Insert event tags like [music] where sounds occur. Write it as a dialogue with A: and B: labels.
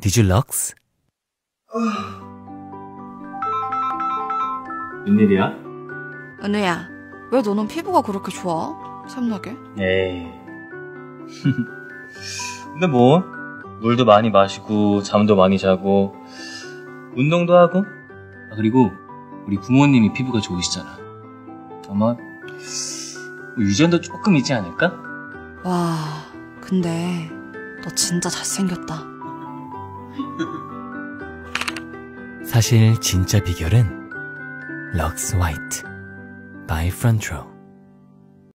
A: Did you lux?
B: 웬일이야?
C: 은우야, 왜 너는 피부가 그렇게 좋아? 샘나게?
B: 에이. [laughs] 근데 뭐, 물도 많이 마시고, 잠도 많이 자고, 운동도 하고, 아, 그리고, 우리 부모님이 피부가 좋으시잖아. 아마, 뭐 유전도 조금 있지 않을까?
C: 와, 근데 너 진짜 잘생겼다.
A: 사실 진짜 비결은 럭스 화이트 by Frontro